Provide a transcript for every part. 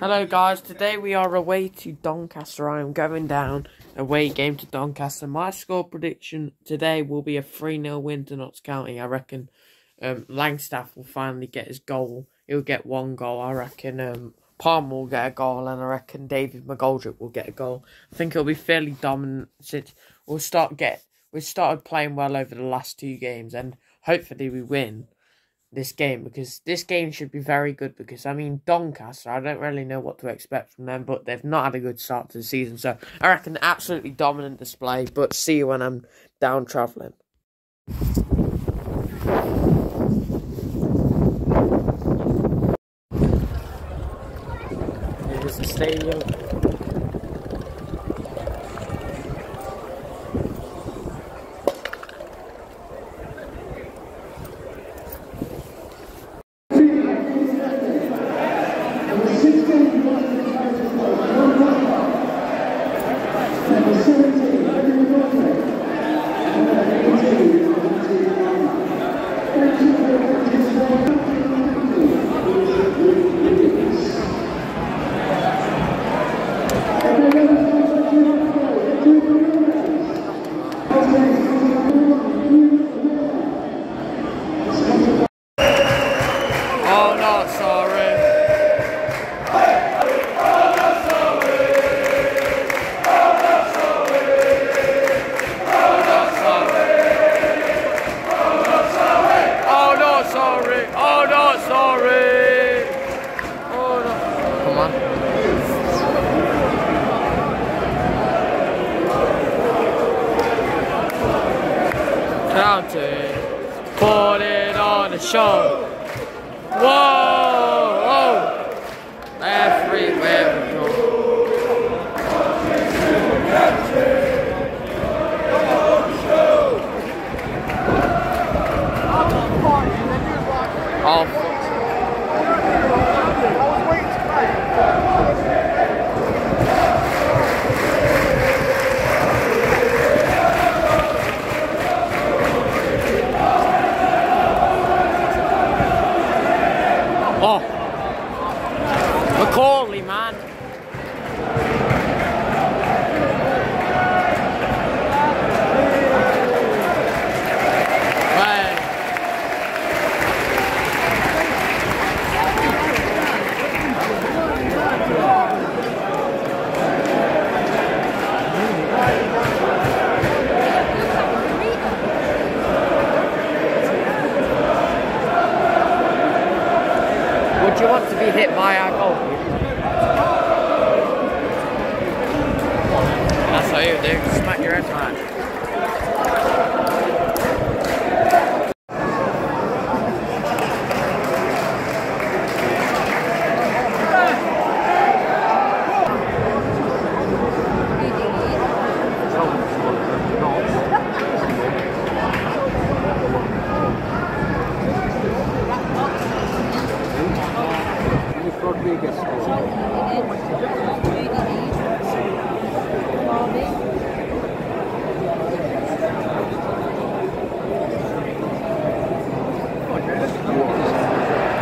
Hello guys, today we are away to Doncaster. I am going down away game to Doncaster. My score prediction today will be a 3-0 win to Notts County. I reckon um, Langstaff will finally get his goal. He'll get one goal. I reckon um, Palmer will get a goal and I reckon David McGoldrick will get a goal. I think it'll be fairly dominant we'll start get we started playing well over the last two games and hopefully we win this game because this game should be very good because I mean Doncaster I don't really know what to expect from them but they've not had a good start to the season so I reckon absolutely dominant display but see you when I'm down travelling. Here's the stadium. Counting, Oh. Be hit by our goal? That's how you do. Smack your head, man.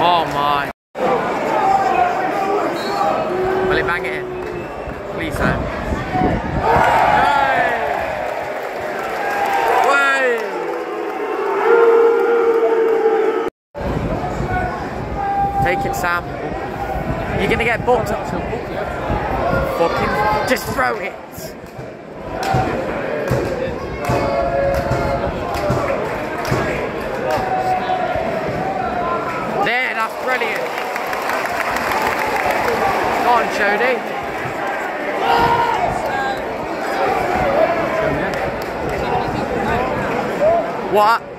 Oh my. Will he bang it in? Please sir. Take it, Sam. You're gonna get booked. Fucking just throw it. Brilliant. Go on, Jodi. What?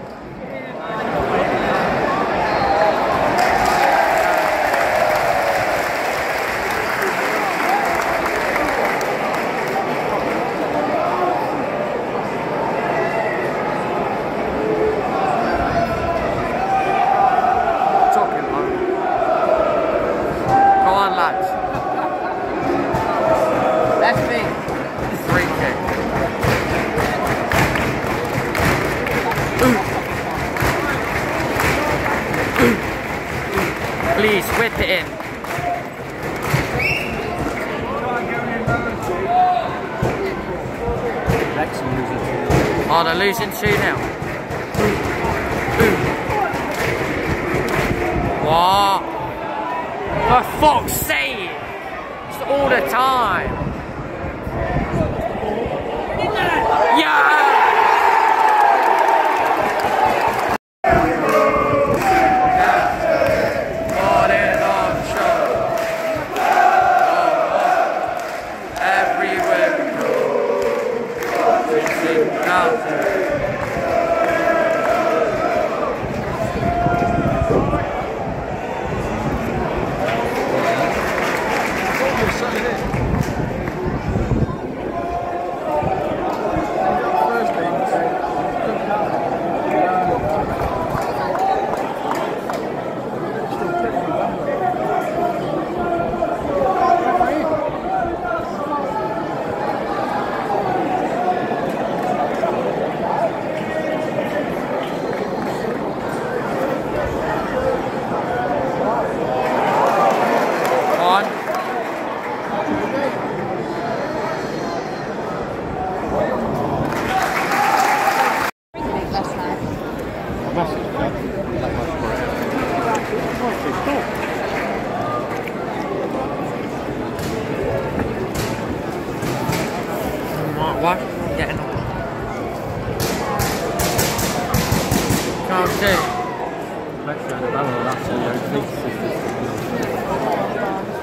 They're losing 2 0. What? For fuck's sake! It's all the time. Yeah! Put it on show. Everywhere we go. We sing out. On. last night. What? What? Getting on. Can't see.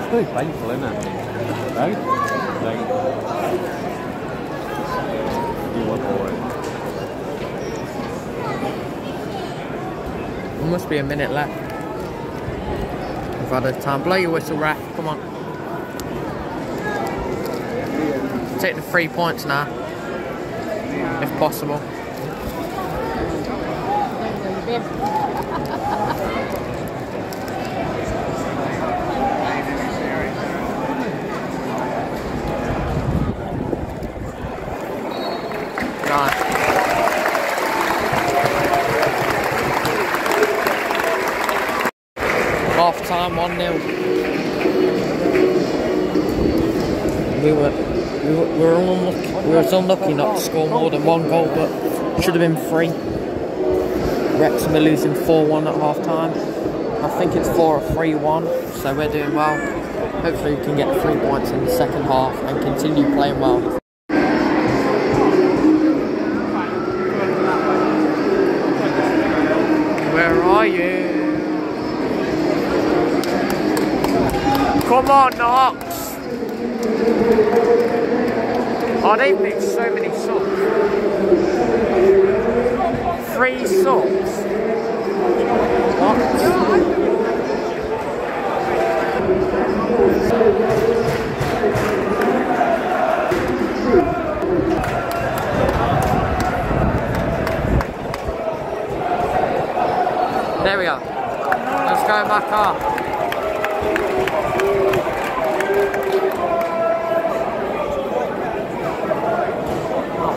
It's very painful, isn't it? Right? Like, you want. There must be a minute left. I've had a time. Blow your whistle, ref. Come on. Take the three points now. If possible. Gone. Half time, 1 0. We were, we were, we were unlucky, we were unlucky not to score more than one goal, but should have been three. Wrexham are losing 4 1 at half time. I think it's 4 or 3 1, so we're doing well. Hopefully, we can get three points in the second half and continue playing well. Where are you? Come on, Knox! Oh, they've mixed so many subs. Three subs. What? There we are. Let's go back up.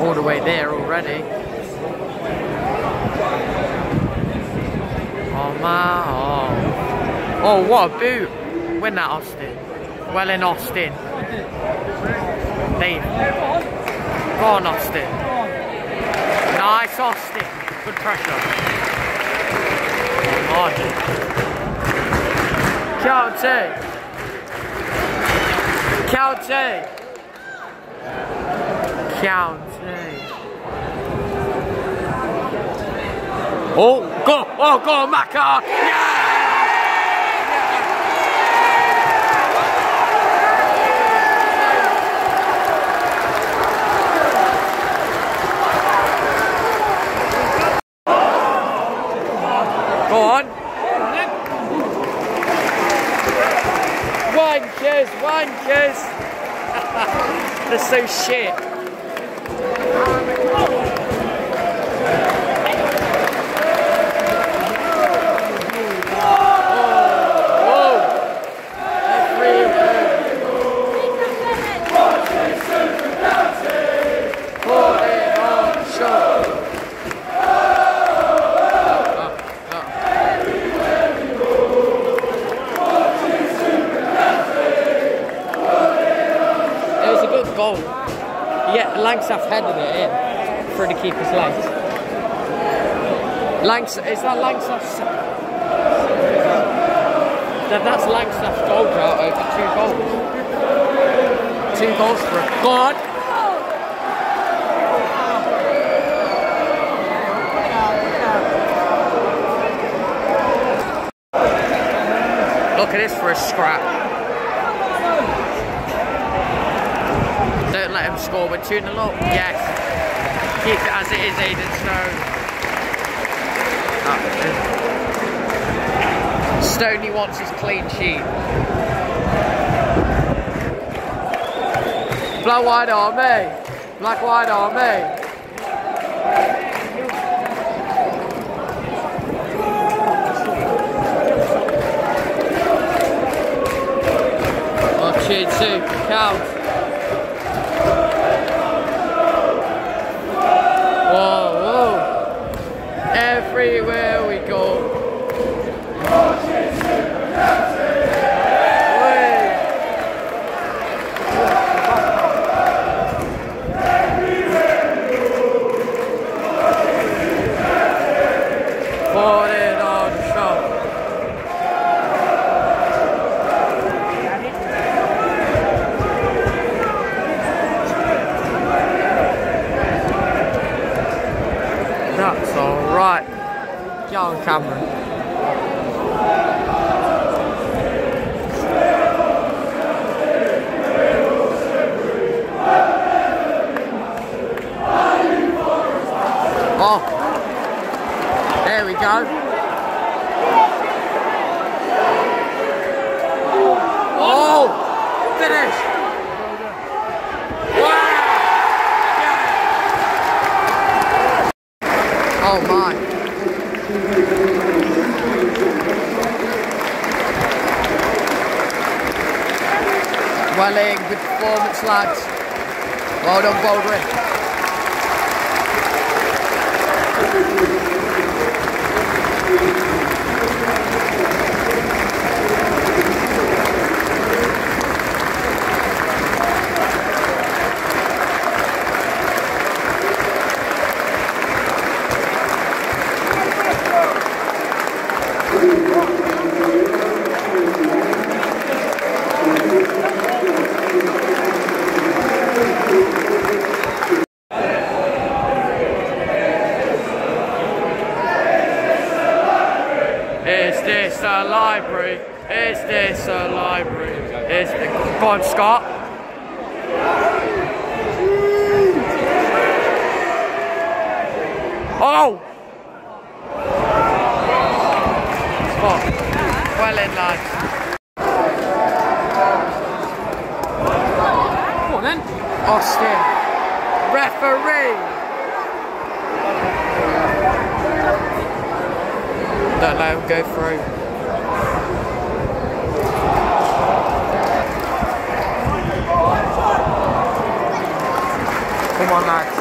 all the way there already. Oh my, oh. Oh, a boot. Win that, Austin. Well in Austin. Dave. Go on, Austin. Nice, Austin. Good pressure. Margin. County. County. County. Oh, go! Oh, go, Maka! Yeah! Go on. Wankers, wankers. They're so shit. Langstaff headed it in. for the keeper's legs. Langs is that Langstaff's that, that's Langstaff's goal drought over two goals. Two goals for a God. Look at this for a scrap. Score with 2 0 up. Yes. Keep it as it is, Aidan Stone. Stoney wants his clean sheet. Black white me. Black white. Oh, two. Count. Whoa, whoa. Everywhere we go. Way. Put it on show. That's alright. Get on camera. Oh, there we go. Oh, finish. Wow. Oh my. Welling, good performance lads. Well done Baldwin. Is this a library? Is this a library? Is the go on, Scott? Oh! Scott, well in, lads. Come on then. Austin, referee. Don't let him go through. Come on, lads.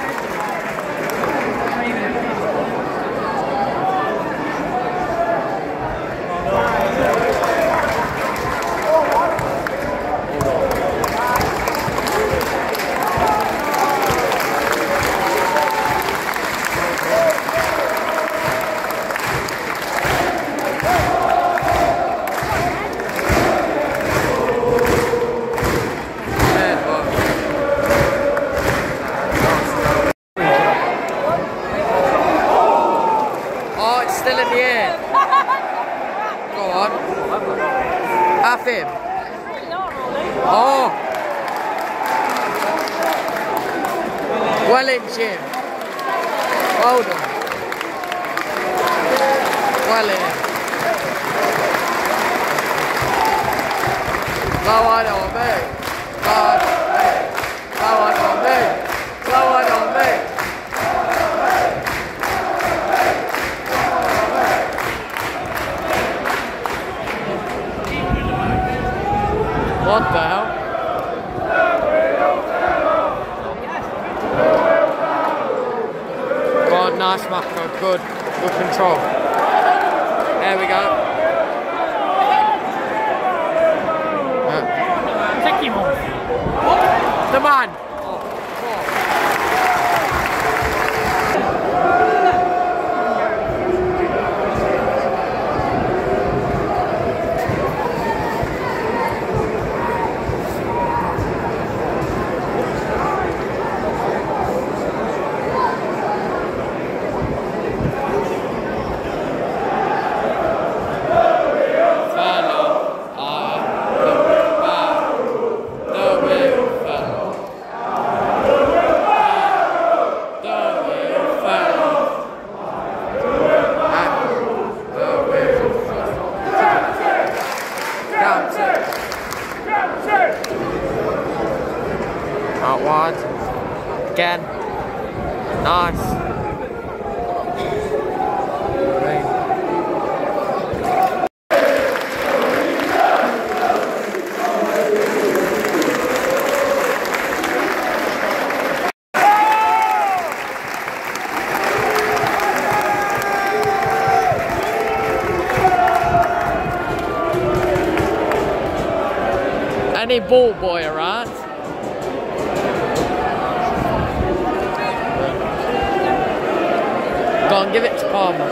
Control. There we go. Uh, Take him off. the man. Out wide. Again. Nice. Green. Any ball boy around? Go on, give it to Palmer.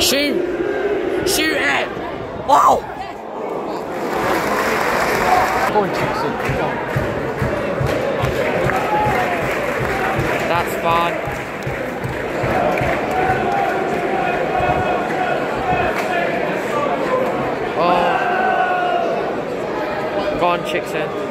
Shoot! Shoot it! Wow! Go on, Jackson. Go on. That's fine. one chick's head.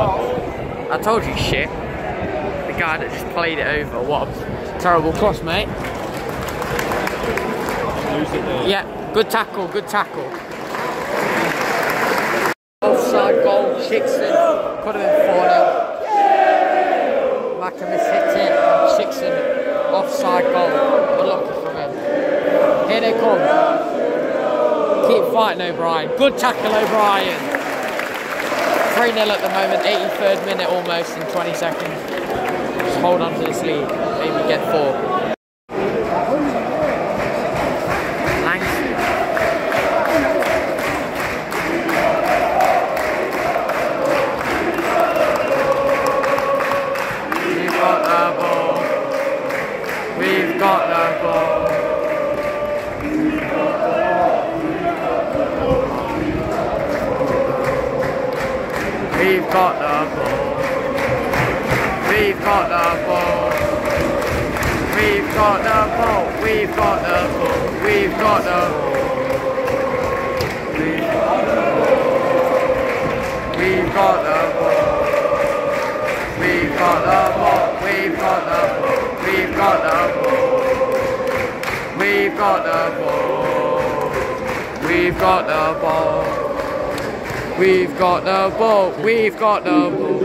I told you shit. The guy that just played it over. What a terrible cross, mate. Yeah, good tackle, good tackle. Offside goal, Chicksen. Could have been 4 0. Maccamis hits it, and Chicksen offside goal. Him. Here they come. Keep fighting, O'Brien. Good tackle, O'Brien. 3 0 at the moment, 83rd minute almost in 20 seconds. Just hold on to this lead. Maybe get four. Got the ball. We've got the ball. We've got the ball. We've got the ball.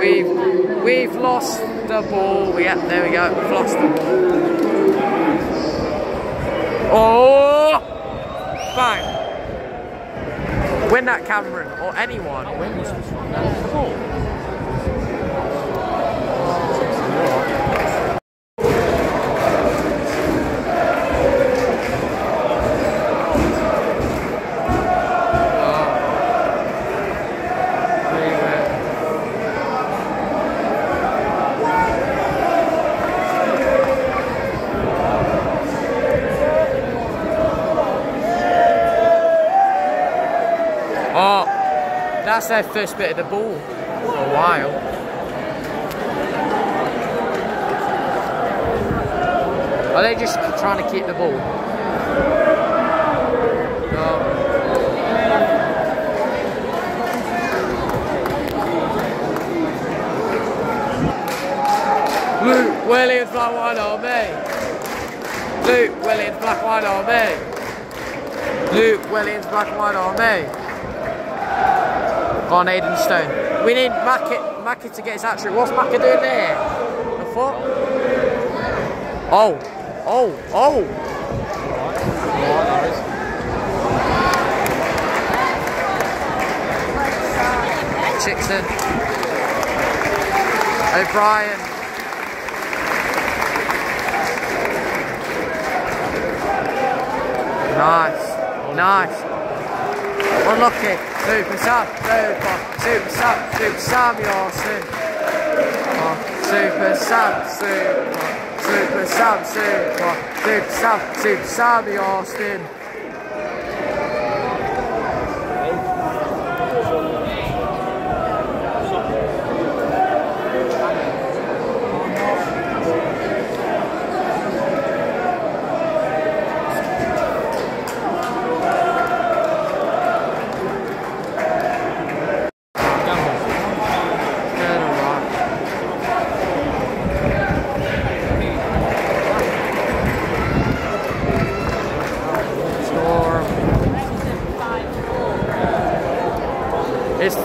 We've we've lost the ball. We yeah, there we go. We've lost the ball. Oh! Bang! Win that Cameron or anyone. That's their first bit of the ball for a while. Are they just trying to keep the ball? Luke Williams, black one on me. Luke Williams, black one on me. Luke Williams, black one on me. On, Aidan Stone. We need Mackie, Mackie to get his hat trick. What's Mackie doing there? The foot? Oh, oh, oh. Chicksen. O'Brien. Nice, nice. Unlucky. Super Sam. Super. Super Sam. Super Sam Yorson. Oh, Super Sam. Super. Super Sam. Super. Super Sam. Super Sam. Good,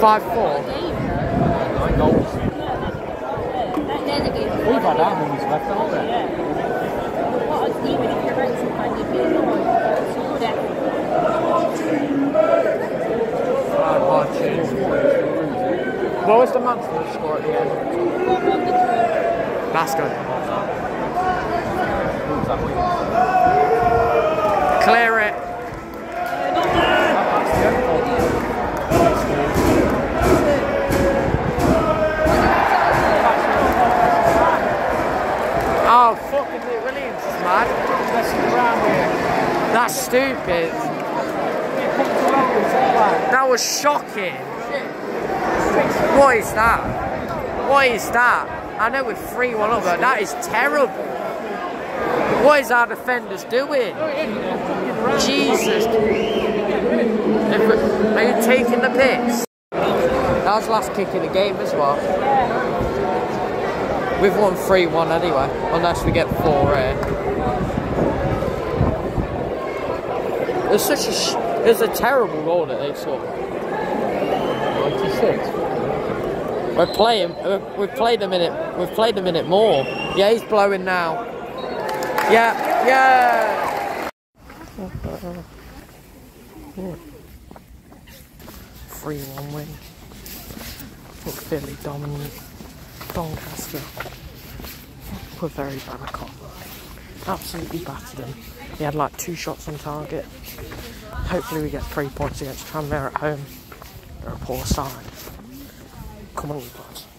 5 4. Nine goals. We've had our ones left, haven't we? Right. What was the Mansfield score at the end? That's good. Clear was shocking. What is that? What is that? I know we're 3 1 up, but that is terrible. What is our defenders doing? Jesus. Are you taking the piss? That was last kick in the game as well. We've won 3 1 anyway, unless we get 4 here. It's such a. Sh- a terrible goal that they scored. 96. We're playing. we've- uh, We've played a minute. We've played a minute more. Yeah, he's blowing now. Yeah, yeah. Three one win. Look, Philly dominant. Doncaster. We're very bad at cop. Absolutely battered him. He had like two shots on target. Hopefully we get three points against Tranmere at home. They're a poor side. Come on, you guys.